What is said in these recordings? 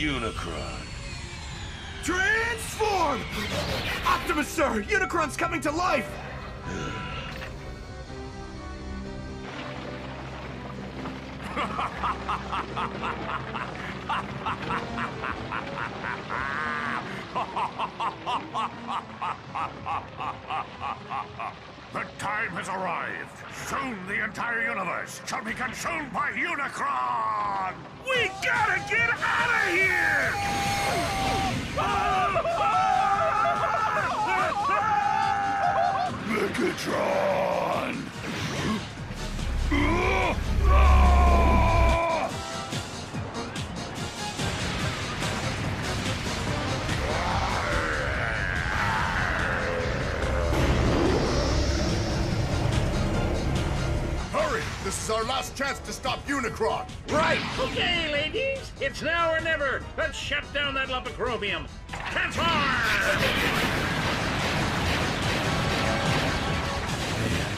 Unicron. Transform! Optimus, sir! Unicron's coming to life! time has arrived. Soon the entire universe shall be consumed by Unicron! We gotta get out of here! Megatron! Chance to stop Unicron! Right! Okay, ladies, it's now or never. Let's shut down that lump of chromium. Transform!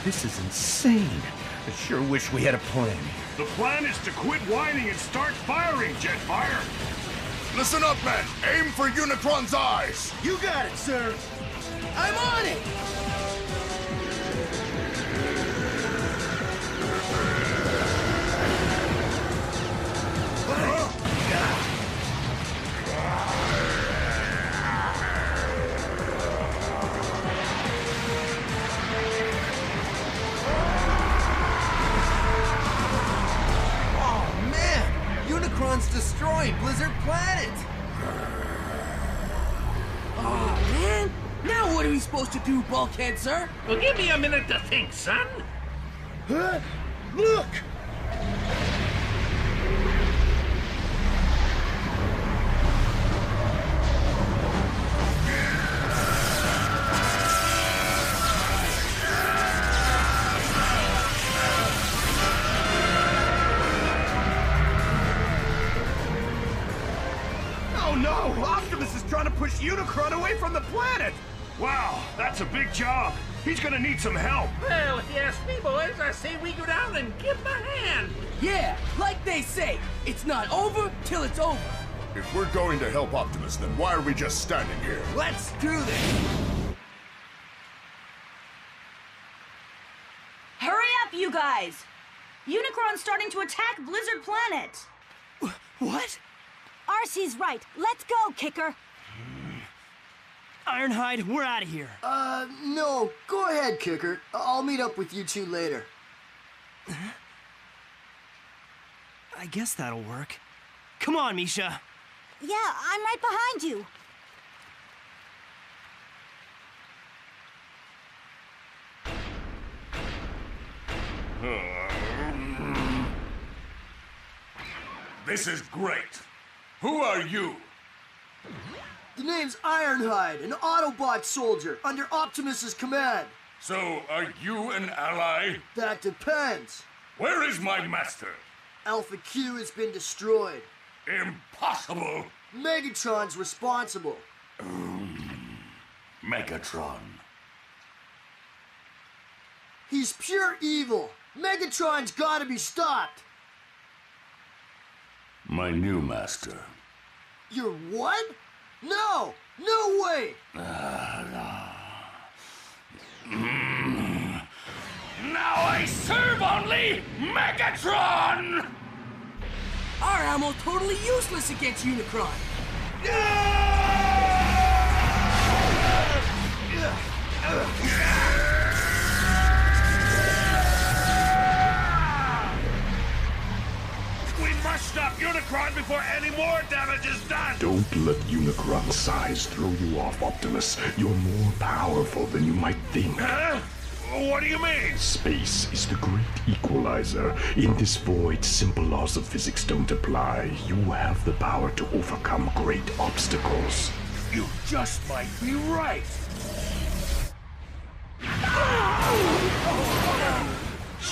This is insane. I sure wish we had a plan. The plan is to quit whining and start firing, Jetfire! Listen up, men! Aim for Unicron's eyes! You got it, sir. I'm on it. Unicron's destroying Blizzard Planet! Oh, man. Now what are we supposed to do, Bulkhead, sir? Well, give me a minute to think, son. Huh? Look! That's a big job. He's gonna need some help. Well, if you ask me, boys, I say we go down and give him a hand. Yeah, like they say, it's not over till it's over. If we're going to help Optimus, then why are we just standing here? Let's do this! Hurry up, you guys! Unicron's starting to attack Blizzard Planet! What? Arcee's right. Let's go, Kicker! Ironhide, we're out of here. Uh, no. Go ahead, Kicker. I'll meet up with you two later. I guess that'll work. Come on, Misha. Yeah, I'm right behind you. This is great. Who are you? The name's Ironhide, an Autobot soldier under Optimus's command. So, are you an ally? That depends. Where is my master? Alpha Q has been destroyed. Impossible! Megatron's responsible. Hmm. Megatron. He's pure evil. Megatron's gotta be stopped. My new master. You're what? No! No way! Now I serve only Megatron! Our ammo totally useless against Unicron. Must stop Unicron before any more damage is done! Don't let Unicron's size throw you off, Optimus. You're more powerful than you might think. Huh? What do you mean? Space is the great equalizer. In this void, simple laws of physics don't apply. You have the power to overcome great obstacles. You just might be right.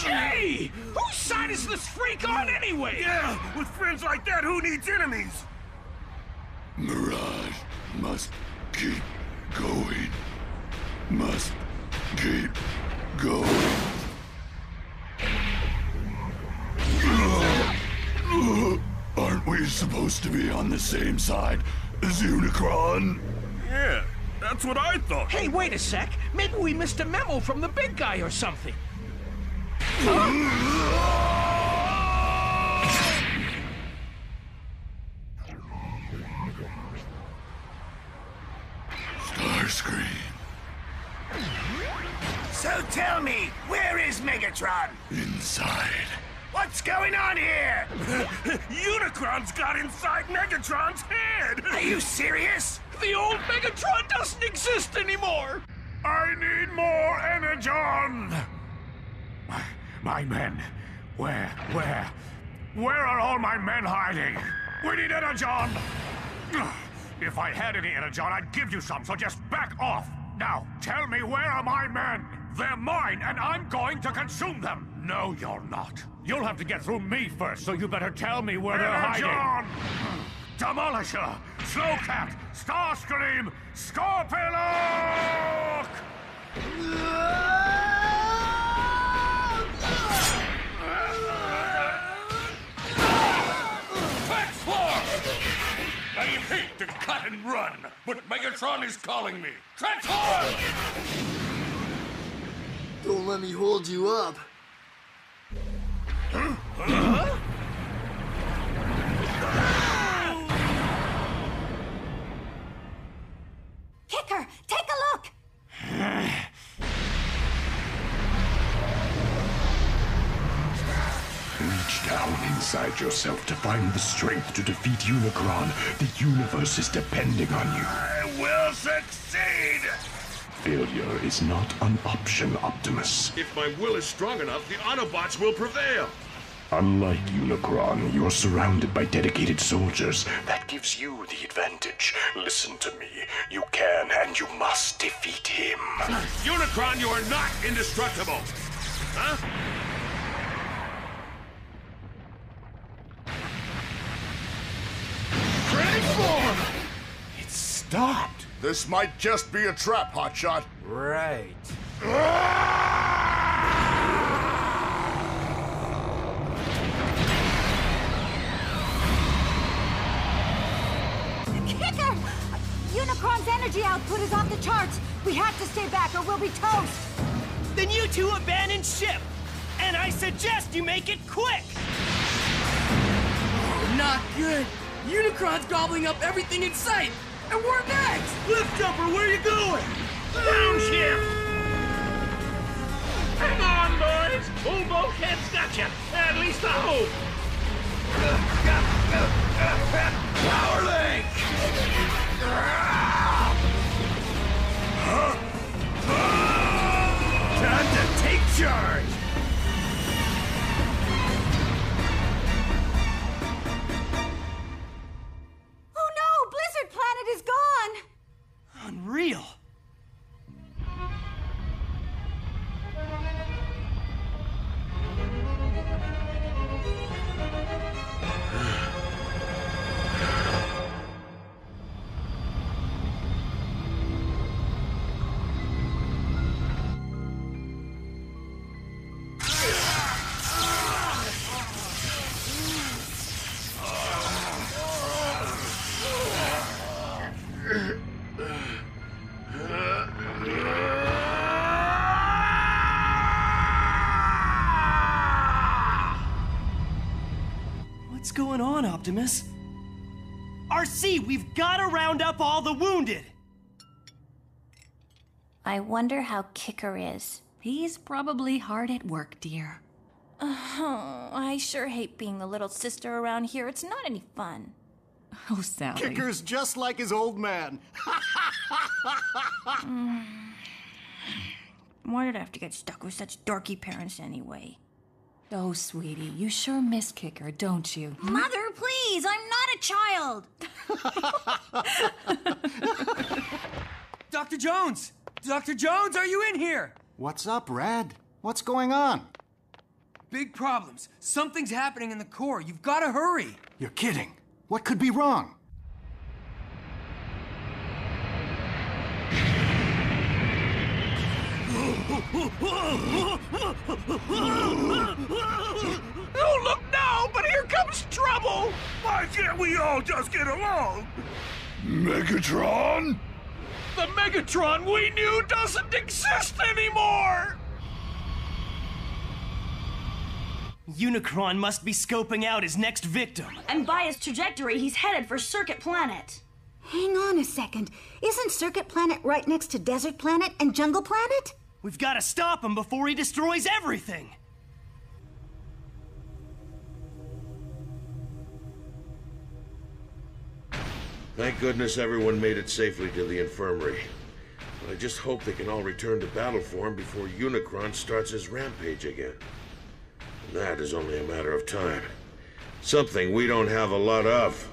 Gee! Whose side is this freak on anyway? Yeah, with friends like that, who needs enemies? Mirage, Must keep going. Must keep going. Uh, aren't we supposed to be on the same side as Unicron? Yeah, that's what I thought. Hey, wait a sec. Maybe we missed a memo from the big guy or something. Starscream. is Inside. What's going on here? Unicron's got inside Megatron's head! Are you serious? The old Megatron doesn't exist anymore! I need more Energon! My, my men. Where, where? Where are all my men hiding? We need Energon! If I had any Energon, I'd give you some, so just back off! Now, tell me where are my men? They're mine, and I'm going to consume them! No, you're not. You'll have to get through me first, so you better tell me where they're hiding. Demolishor! Slowcat! Starscream! Scorponok! Cut and run, but Megatron is calling me. Transform! Don't let me hold you up. Kicker, inside yourself to find the strength to defeat Unicron. The universe is depending on you. I will succeed! Failure is not an option, Optimus. If my will is strong enough, the Autobots will prevail. Unlike Unicron, you're surrounded by dedicated soldiers. That gives you the advantage. Listen to me. You can and you must defeat him. Unicron, you are not indestructible. Huh? Transform! It stopped. This might just be a trap, Hotshot. Right. Kicker! Unicron's energy output is off the charts. We have to stay back or we'll be toast. Then you two abandon ship. And I suggest you make it quick. Not good. Unicron's gobbling up everything in sight. And we're next. Cliff Jumper, where you going? Downshift! Hang on, boys! Old Bulkhead's got you. At least I hope. Power Link! Time to take charge. Optimus? Arcee, we've got to round up all the wounded. I wonder how Kicker is. He's probably hard at work, dear. Oh, I sure hate being the little sister around here. It's not any fun. Oh, Sally. Kicker's just like his old man. Mm. Why did I have to get stuck with such dorky parents anyway? Oh, sweetie, you sure miss Kicker, don't you? Mother, Please! I'm not a child! Dr. Jones! Dr. Jones, are you in here? What's up, Rad? What's going on? Big problems. Something's happening in the core. You've got to hurry. You're kidding. What could be wrong? Oh, look now, but here comes trouble! Why can't we all just get along? Megatron? The Megatron we knew doesn't exist anymore! Unicron must be scoping out his next victim. And by his trajectory, he's headed for Circuit Planet. Hang on a second. Isn't Circuit Planet right next to Desert Planet and Jungle Planet? We've got to stop him before he destroys everything. Thank goodness everyone made it safely to the infirmary. But I just hope they can all return to battle form before Unicron starts his rampage again. And that is only a matter of time. Something we don't have a lot of.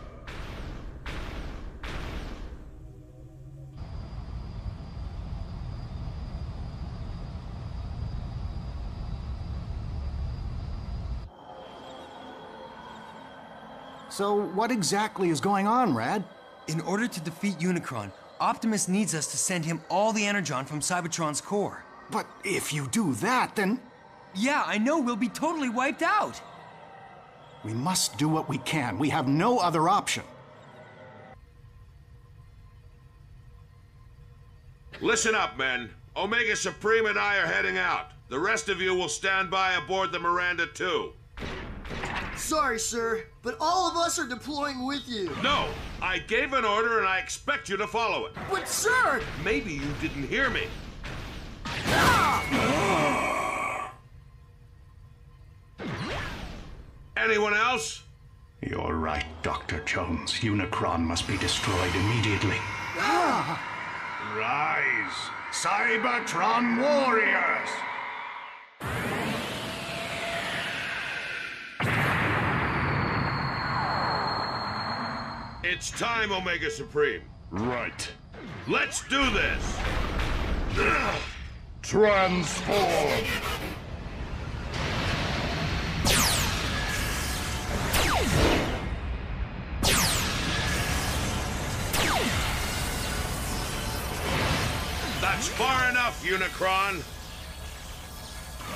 So, what exactly is going on, Rad? In order to defeat Unicron, Optimus needs us to send him all the energon from Cybertron's core. But if you do that, then. Yeah, I know, we'll be totally wiped out. We must do what we can. We have no other option. Listen up, men. Omega Supreme and I are heading out. The rest of you will stand by aboard the Miranda 2. Sorry, sir, but all of us are deploying with you. No! I gave an order and I expect you to follow it. But, sir! Maybe you didn't hear me. Ah! Anyone else? You're right, Dr. Jones. Unicron must be destroyed immediately. Ah! Rise, Cybertron warriors! It's time, Omega Supreme. Right. Let's do this! Transform! That's far enough, Unicron!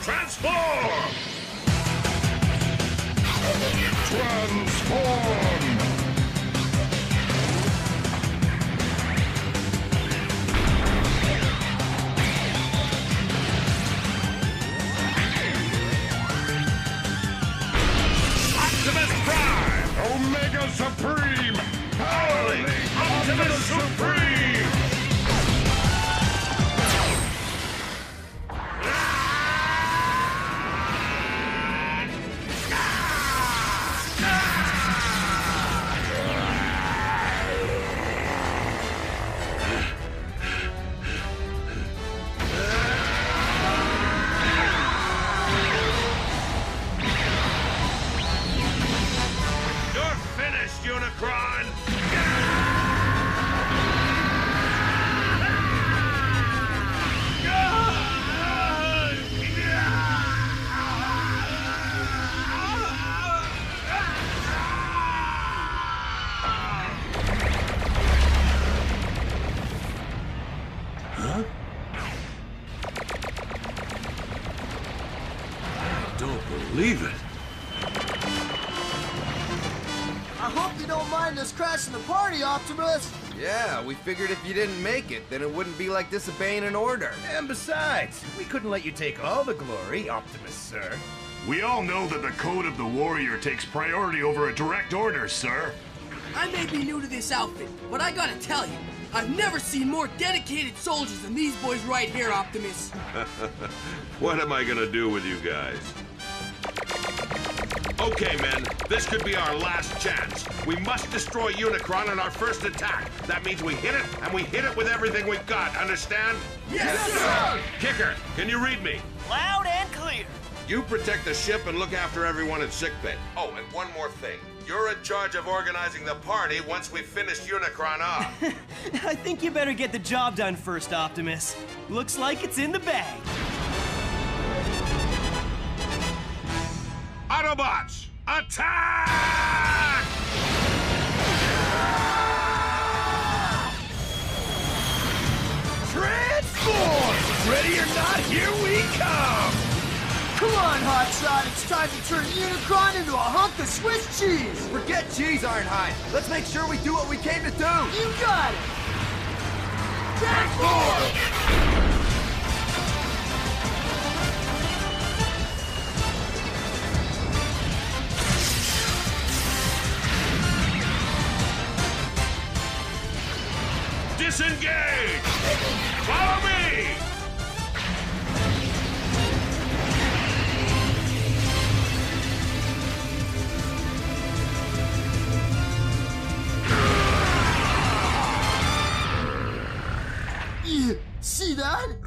Transform! Transform! Supreme! Howling! Optimus Supreme! Hope you don't mind us crashing the party, Optimus. Yeah, we figured if you didn't make it, then it wouldn't be like disobeying an order. And besides, we couldn't let you take all the glory, Optimus, sir. We all know that the Code of the Warrior takes priority over a direct order, sir. I may be new to this outfit, but I gotta tell you, I've never seen more dedicated soldiers than these boys right here, Optimus. what am I gonna do with you guys? Okay, men, this could be our last chance. We must destroy Unicron in our first attack. That means we hit it, and we hit it with everything we've got, understand? Yes, sir! Kicker, can you read me? Loud and clear. You protect the ship and look after everyone at sickbay. Oh, and one more thing. You're in charge of organizing the party once we've finished Unicron off. I think you better get the job done first, Optimus. Looks like it's in the bag. Autobots, attack! Transform! Ready or not, here we come! Come on, Hotshot, it's time to turn Unicron into a hunk of Swiss cheese! Forget cheese, Ironhide. Let's make sure we do what we came to do. You got it! Transform! Disengage! Follow me! See that?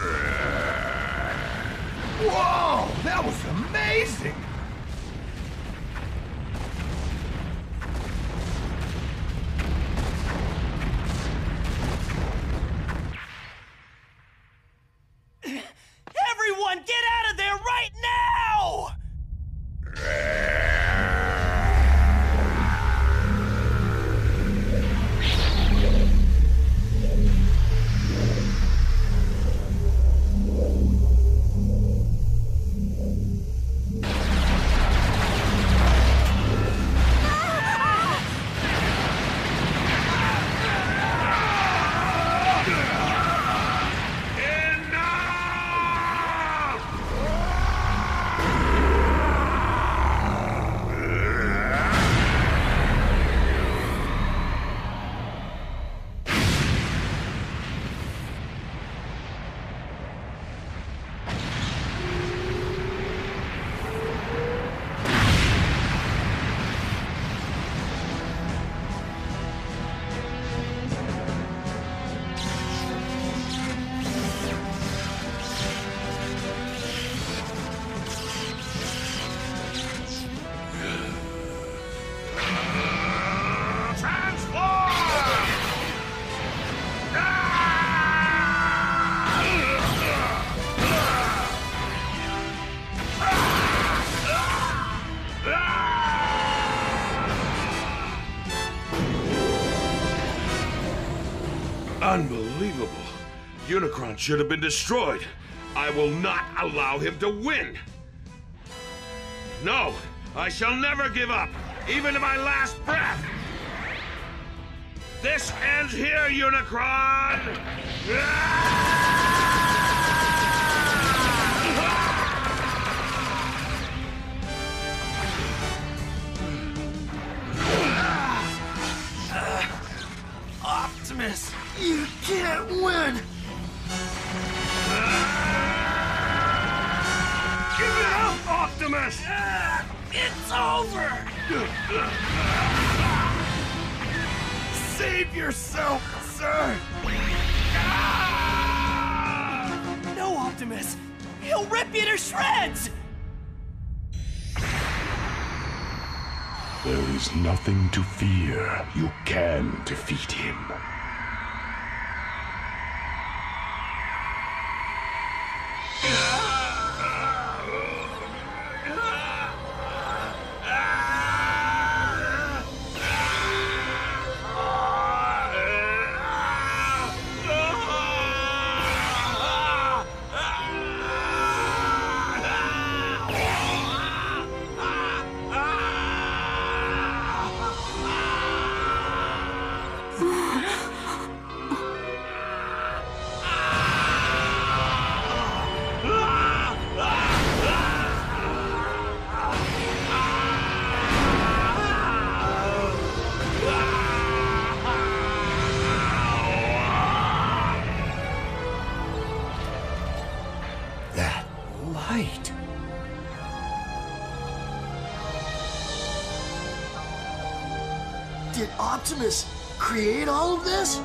Unbelievable. Unicron should have been destroyed. I will not allow him to win. No, I shall never give up, even to my last breath. This ends here, Unicron! Optimus! Nothing to fear. You can defeat him. Optimus create all of this?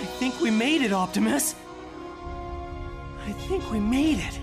I think we made it, Optimus. I think we made it.